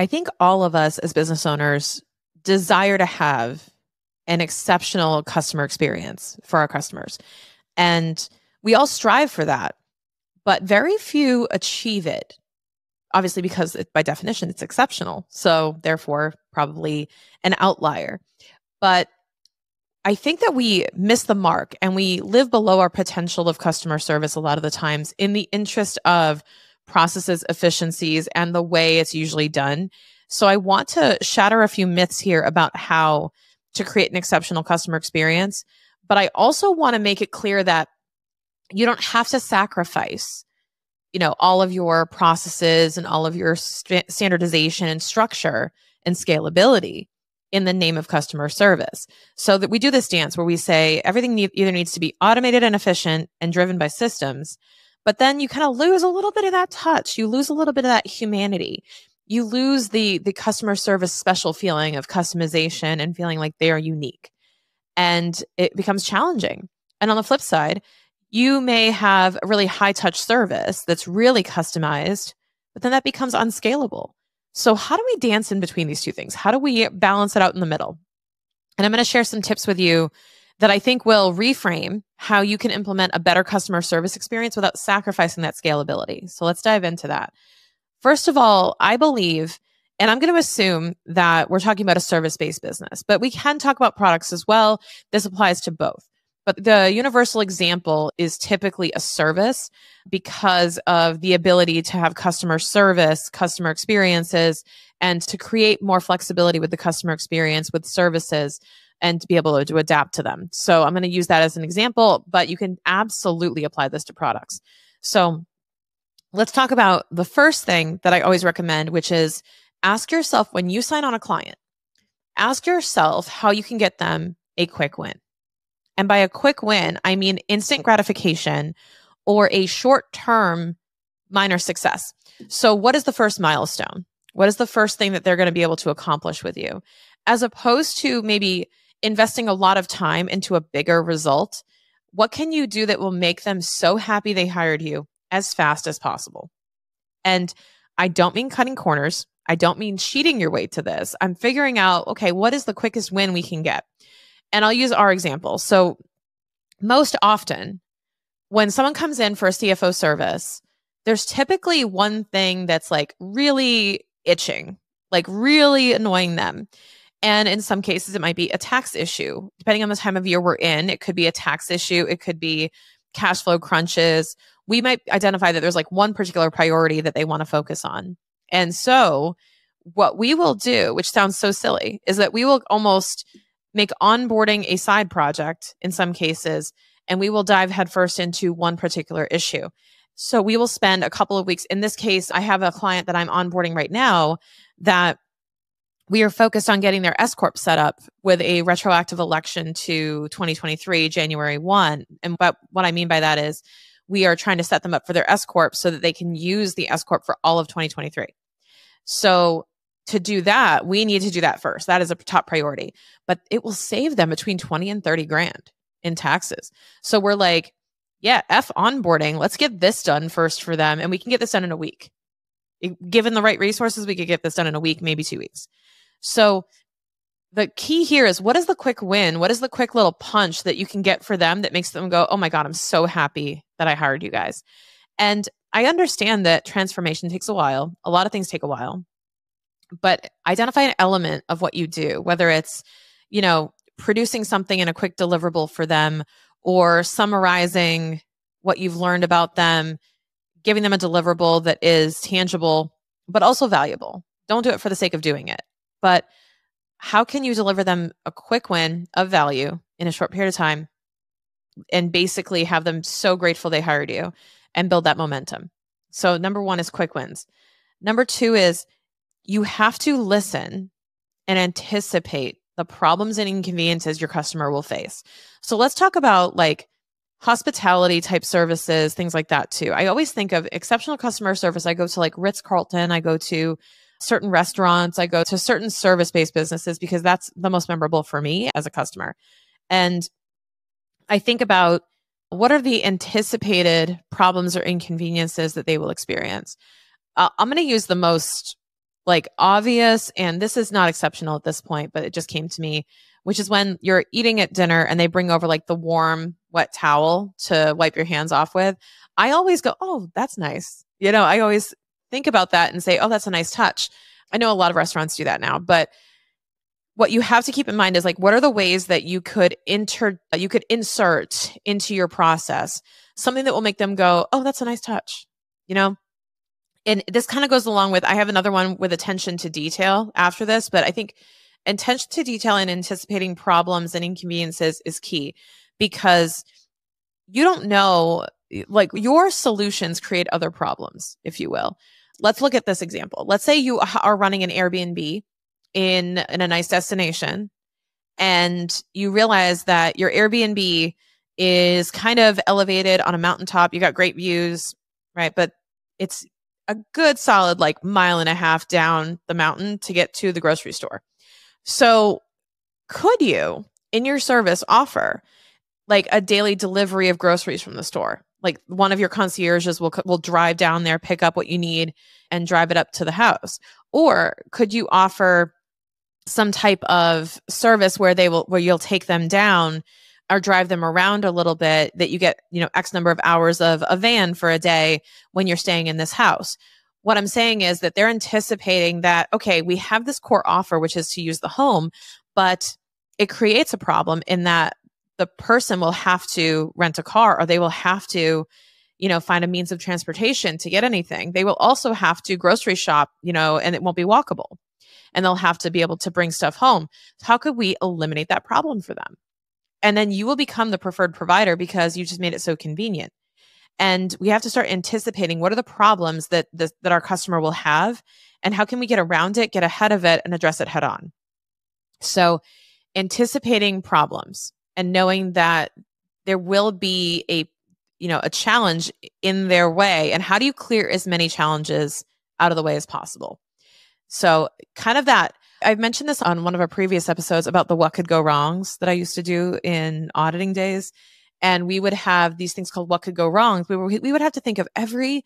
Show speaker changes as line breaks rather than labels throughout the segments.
I think all of us as business owners desire to have an exceptional customer experience for our customers. And we all strive for that, but very few achieve it. Obviously, because it, by definition, it's exceptional. So, therefore, probably an outlier. But I think that we miss the mark and we live below our potential of customer service a lot of the times in the interest of processes, efficiencies, and the way it's usually done. So I want to shatter a few myths here about how to create an exceptional customer experience. But I also want to make it clear that you don't have to sacrifice, you know, all of your processes and all of your st- standardization and structure and scalability in the name of customer service. So that we do this dance where we say everything ne- either needs to be automated and efficient and driven by systems, but then you kind of lose a little bit of that touch. You lose a little bit of that humanity. You lose the the customer service special feeling of customization and feeling like they are unique. And it becomes challenging. And on the flip side, you may have a really high touch service that's really customized, but then that becomes unscalable so, how do we dance in between these two things? How do we balance it out in the middle? And I'm going to share some tips with you that I think will reframe how you can implement a better customer service experience without sacrificing that scalability. So, let's dive into that. First of all, I believe, and I'm going to assume that we're talking about a service based business, but we can talk about products as well. This applies to both. But the universal example is typically a service because of the ability to have customer service, customer experiences, and to create more flexibility with the customer experience with services and to be able to adapt to them. So I'm going to use that as an example, but you can absolutely apply this to products. So let's talk about the first thing that I always recommend, which is ask yourself when you sign on a client, ask yourself how you can get them a quick win. And by a quick win, I mean instant gratification or a short term minor success. So, what is the first milestone? What is the first thing that they're going to be able to accomplish with you? As opposed to maybe investing a lot of time into a bigger result, what can you do that will make them so happy they hired you as fast as possible? And I don't mean cutting corners. I don't mean cheating your way to this. I'm figuring out, okay, what is the quickest win we can get? And I'll use our example. So, most often, when someone comes in for a CFO service, there's typically one thing that's like really itching, like really annoying them. And in some cases, it might be a tax issue. Depending on the time of year we're in, it could be a tax issue, it could be cash flow crunches. We might identify that there's like one particular priority that they want to focus on. And so, what we will do, which sounds so silly, is that we will almost make onboarding a side project in some cases, and we will dive headfirst into one particular issue. So we will spend a couple of weeks. In this case, I have a client that I'm onboarding right now that we are focused on getting their S corp set up with a retroactive election to 2023 January 1. And but what I mean by that is we are trying to set them up for their S corp so that they can use the S corp for all of 2023. So to do that, we need to do that first. That is a top priority. But it will save them between 20 and 30 grand in taxes. So we're like, yeah, F onboarding. Let's get this done first for them. And we can get this done in a week. Given the right resources, we could get this done in a week, maybe two weeks. So the key here is what is the quick win? What is the quick little punch that you can get for them that makes them go, oh my God, I'm so happy that I hired you guys. And I understand that transformation takes a while. A lot of things take a while but identify an element of what you do, whether it's, you know, producing something in a quick deliverable for them or summarizing what you've learned about them, giving them a deliverable that is tangible, but also valuable. Don't do it for the sake of doing it. But how can you deliver them a quick win of value in a short period of time and basically have them so grateful they hired you and build that momentum? So, number one is quick wins. Number two is you have to listen and anticipate the problems and inconveniences your customer will face. So let's talk about like hospitality type services, things like that too. I always think of exceptional customer service. I go to like Ritz Carlton, I go to certain restaurants, I go to certain service based businesses because that's the most memorable for me as a customer. And I think about what are the anticipated problems or inconveniences that they will experience. Uh, I'm going to use the most like obvious and this is not exceptional at this point but it just came to me which is when you're eating at dinner and they bring over like the warm wet towel to wipe your hands off with i always go oh that's nice you know i always think about that and say oh that's a nice touch i know a lot of restaurants do that now but what you have to keep in mind is like what are the ways that you could inter you could insert into your process something that will make them go oh that's a nice touch you know and this kind of goes along with I have another one with attention to detail after this, but I think attention to detail and anticipating problems and inconveniences is key because you don't know like your solutions create other problems, if you will. Let's look at this example. Let's say you are running an Airbnb in in a nice destination and you realize that your Airbnb is kind of elevated on a mountaintop. You got great views, right? But it's a good solid like mile and a half down the mountain to get to the grocery store. So, could you in your service offer like a daily delivery of groceries from the store? Like one of your concierges will will drive down there, pick up what you need and drive it up to the house. Or could you offer some type of service where they will where you'll take them down or drive them around a little bit that you get, you know, X number of hours of a van for a day when you're staying in this house. What I'm saying is that they're anticipating that, okay, we have this core offer, which is to use the home, but it creates a problem in that the person will have to rent a car or they will have to, you know, find a means of transportation to get anything. They will also have to grocery shop, you know, and it won't be walkable. And they'll have to be able to bring stuff home. How could we eliminate that problem for them? And then you will become the preferred provider because you just made it so convenient. And we have to start anticipating what are the problems that this, that our customer will have and how can we get around it, get ahead of it and address it head on. So anticipating problems and knowing that there will be a you know a challenge in their way and how do you clear as many challenges out of the way as possible so kind of that I've mentioned this on one of our previous episodes about the what could go wrongs that I used to do in auditing days. And we would have these things called what could go wrong. We, were, we would have to think of every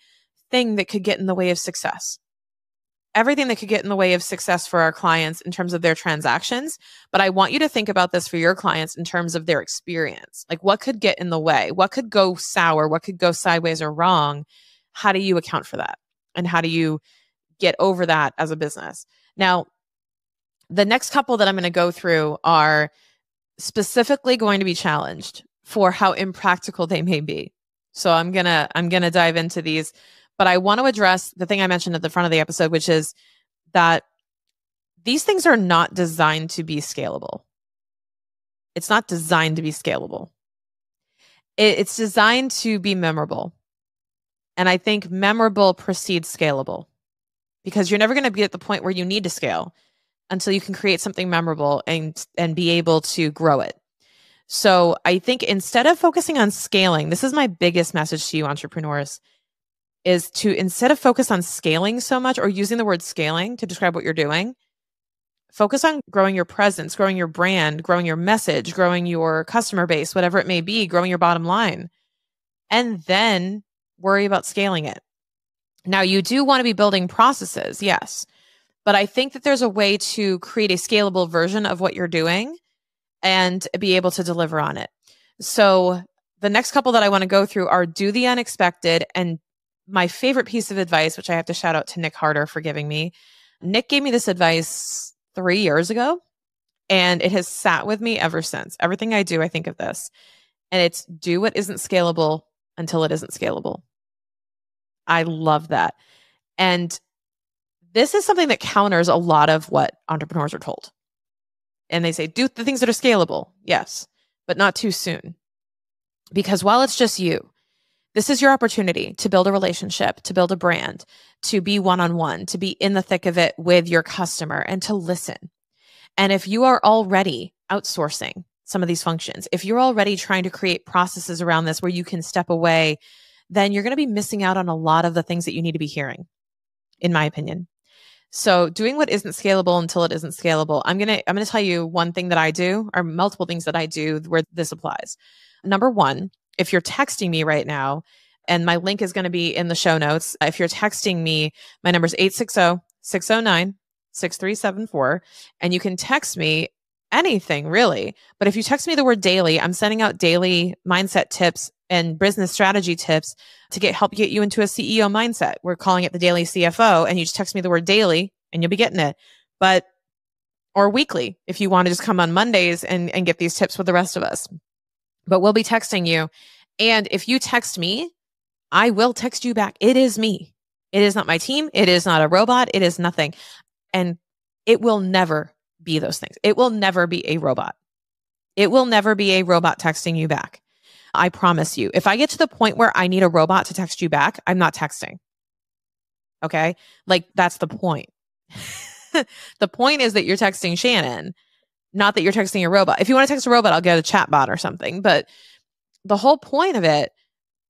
thing that could get in the way of success, everything that could get in the way of success for our clients in terms of their transactions. But I want you to think about this for your clients in terms of their experience. Like what could get in the way? What could go sour? What could go sideways or wrong? How do you account for that? And how do you get over that as a business? Now, the next couple that I'm going to go through are specifically going to be challenged for how impractical they may be. So I'm going to I'm going to dive into these, but I want to address the thing I mentioned at the front of the episode which is that these things are not designed to be scalable. It's not designed to be scalable. It's designed to be memorable. And I think memorable precedes scalable because you're never going to be at the point where you need to scale until you can create something memorable and and be able to grow it. So I think instead of focusing on scaling, this is my biggest message to you entrepreneurs is to instead of focus on scaling so much or using the word scaling to describe what you're doing, focus on growing your presence, growing your brand, growing your message, growing your customer base, whatever it may be, growing your bottom line. And then worry about scaling it. Now, you do want to be building processes, yes. But I think that there's a way to create a scalable version of what you're doing and be able to deliver on it. So the next couple that I want to go through are do the unexpected and my favorite piece of advice, which I have to shout out to Nick Harder for giving me. Nick gave me this advice three years ago, and it has sat with me ever since. Everything I do, I think of this. And it's do what isn't scalable until it isn't scalable. I love that. And this is something that counters a lot of what entrepreneurs are told. And they say, do the things that are scalable. Yes, but not too soon. Because while it's just you, this is your opportunity to build a relationship, to build a brand, to be one on one, to be in the thick of it with your customer and to listen. And if you are already outsourcing some of these functions, if you're already trying to create processes around this where you can step away, then you're going to be missing out on a lot of the things that you need to be hearing, in my opinion. So doing what isn't scalable until it isn't scalable. I'm going to I'm going to tell you one thing that I do or multiple things that I do where this applies. Number 1, if you're texting me right now and my link is going to be in the show notes. If you're texting me, my number is 860 609 6374. And you can text me anything really. But if you text me the word daily, I'm sending out daily mindset tips and business strategy tips to get help get you into a CEO mindset. We're calling it the daily CFO. And you just text me the word daily and you'll be getting it. But or weekly if you want to just come on Mondays and, and get these tips with the rest of us. But we'll be texting you. And if you text me, I will text you back. It is me. It is not my team. It is not a robot. It is nothing. And it will never be those things. It will never be a robot. It will never be a robot texting you back. I promise you. If I get to the point where I need a robot to text you back, I'm not texting. Okay. Like that's the point. the point is that you're texting Shannon, not that you're texting a robot. If you want to text a robot, I'll get a chat bot or something. But the whole point of it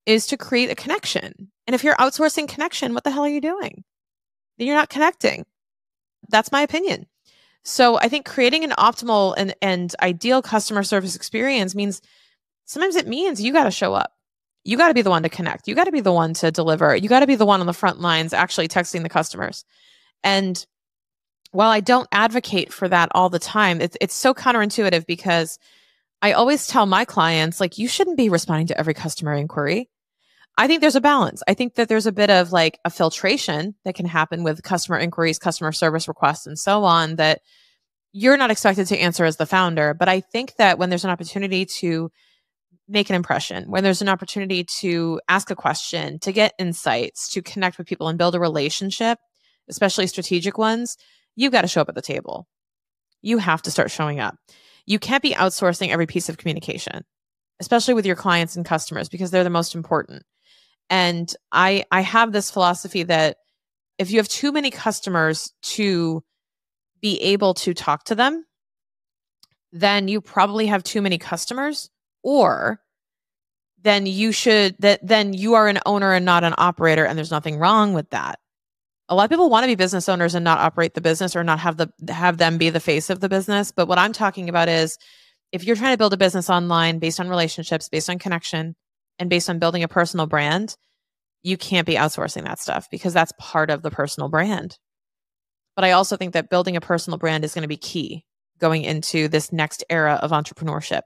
is to create a connection. And if you're outsourcing connection, what the hell are you doing? Then you're not connecting. That's my opinion. So I think creating an optimal and, and ideal customer service experience means sometimes it means you got to show up. You got to be the one to connect. You got to be the one to deliver. You got to be the one on the front lines actually texting the customers. And while I don't advocate for that all the time, it's, it's so counterintuitive because I always tell my clients, like, you shouldn't be responding to every customer inquiry. I think there's a balance. I think that there's a bit of like a filtration that can happen with customer inquiries, customer service requests, and so on that you're not expected to answer as the founder. But I think that when there's an opportunity to make an impression, when there's an opportunity to ask a question, to get insights, to connect with people and build a relationship, especially strategic ones, you've got to show up at the table. You have to start showing up. You can't be outsourcing every piece of communication, especially with your clients and customers because they're the most important. And I I have this philosophy that if you have too many customers to be able to talk to them, then you probably have too many customers or then you should that then you are an owner and not an operator and there's nothing wrong with that a lot of people want to be business owners and not operate the business or not have the have them be the face of the business but what i'm talking about is if you're trying to build a business online based on relationships based on connection and based on building a personal brand, you can't be outsourcing that stuff because that's part of the personal brand. But I also think that building a personal brand is going to be key going into this next era of entrepreneurship.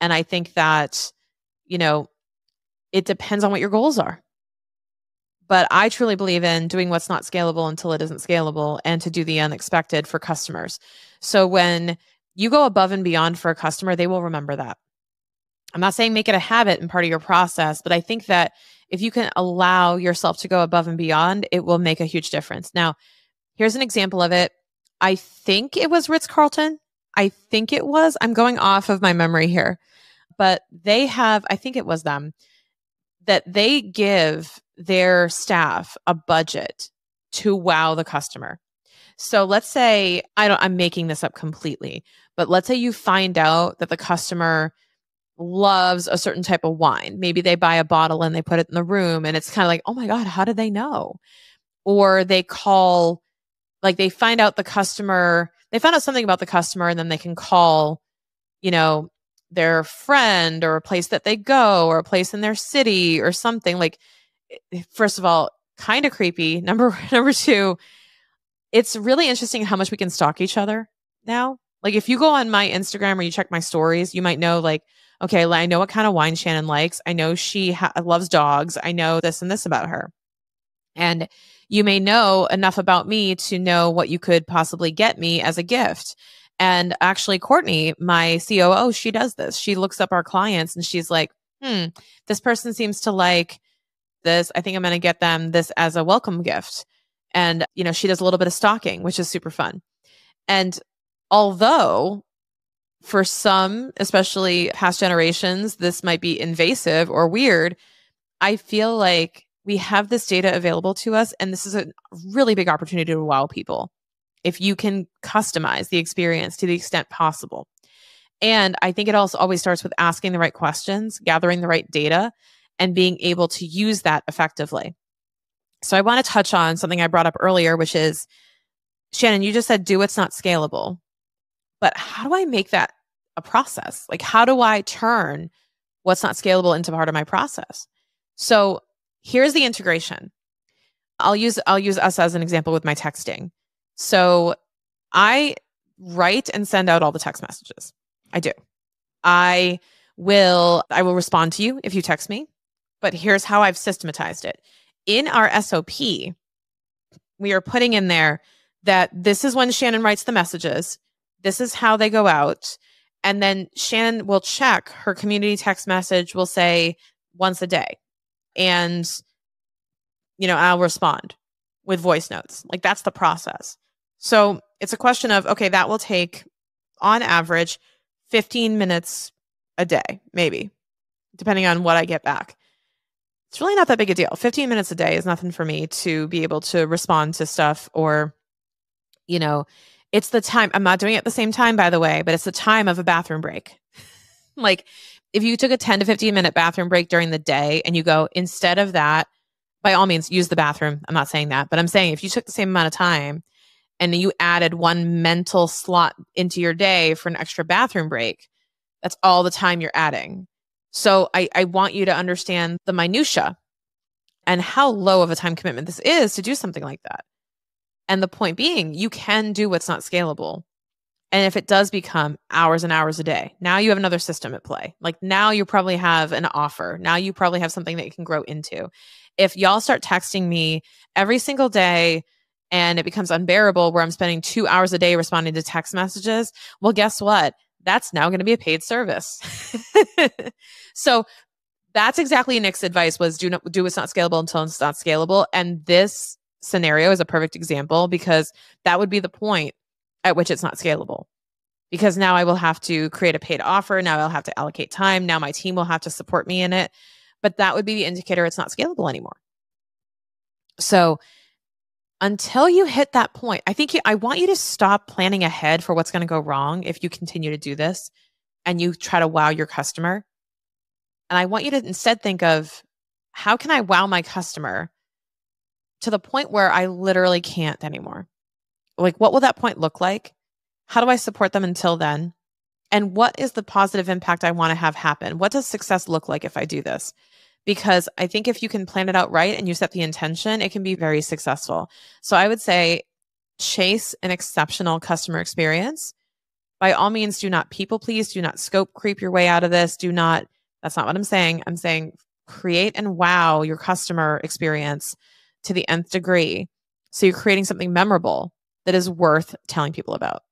And I think that, you know, it depends on what your goals are. But I truly believe in doing what's not scalable until it isn't scalable and to do the unexpected for customers. So when you go above and beyond for a customer, they will remember that. I'm not saying make it a habit and part of your process, but I think that if you can allow yourself to go above and beyond, it will make a huge difference. Now, here's an example of it. I think it was Ritz Carlton. I think it was. I'm going off of my memory here, but they have, I think it was them, that they give their staff a budget to wow the customer. So let's say I don't I'm making this up completely, but let's say you find out that the customer loves a certain type of wine. Maybe they buy a bottle and they put it in the room and it's kind of like, oh my God, how do they know? Or they call, like they find out the customer, they find out something about the customer and then they can call, you know, their friend or a place that they go or a place in their city or something. Like, eh, first of all, kind of creepy. Number number two, it's really interesting how much we can stalk each other now. Like if you go on my Instagram or you check my stories, you might know like, okay, I know what kind of wine Shannon likes. I know she ha- loves dogs. I know this and this about her. And you may know enough about me to know what you could possibly get me as a gift. And actually, Courtney, my COO, she does this. She looks up our clients and she's like, hmm, this person seems to like this. I think I'm going to get them this as a welcome gift. And, you know, she does a little bit of stalking, which is super fun. And although for some, especially past generations, this might be invasive or weird. I feel like we have this data available to us, and this is a really big opportunity to wow people if you can customize the experience to the extent possible. And I think it also always starts with asking the right questions, gathering the right data, and being able to use that effectively. So I want to touch on something I brought up earlier, which is Shannon, you just said do what's not scalable. But how do I make that a process? Like, how do I turn what's not scalable into part of my process? So here's the integration. I'll use I'll use us as an example with my texting. So I write and send out all the text messages. I do. I will I will respond to you if you text me, but here's how I've systematized it. In our SOP, we are putting in there that this is when Shannon writes the messages. This is how they go out. And then Shannon will check her community text message will say once a day. And you know, I'll respond with voice notes. Like that's the process. So it's a question of, okay, that will take on average 15 minutes a day, maybe, depending on what I get back. It's really not that big a deal. 15 minutes a day is nothing for me to be able to respond to stuff or, you know, it's the time. I'm not doing it at the same time, by the way, but it's the time of a bathroom break. like if you took a 10 to 15 minute bathroom break during the day and you go, instead of that, by all means, use the bathroom. I'm not saying that, but I'm saying if you took the same amount of time and you added one mental slot into your day for an extra bathroom break, that's all the time you're adding. So I, I want you to understand the minutia and how low of a time commitment this is to do something like that. And the point being, you can do what's not scalable. And if it does become hours and hours a day, now you have another system at play. Like now you probably have an offer. Now you probably have something that you can grow into if y'all start texting me every single day and it becomes unbearable where I'm spending two hours a day responding to text messages, well, guess what? That's now going to be a paid service. so that's exactly Nick's advice was do not do what's not scalable until it's not scalable. And this scenario is a perfect example because that would be the point at which it's not scalable. Because now I will have to create a paid offer. Now I'll have to allocate time. Now my team will have to support me in it but that would be the indicator it's not scalable anymore. So until you hit that point, I think you, I want you to stop planning ahead for what's going to go wrong if you continue to do this and you try to wow your customer. And I want you to instead think of how can I wow my customer to the point where I literally can't anymore? Like, what will that point look like? How do I support them until then? And what is the positive impact I want to have happen? What does success look like if I do this? Because I think if you can plan it out right and you set the intention, it can be very successful. So I would say chase an exceptional customer experience. By all means, do not people please, do not scope creep your way out of this. Do not, that's not what I'm saying. I'm saying create and wow your customer experience to the nth degree. So you're creating something memorable that is worth telling people about.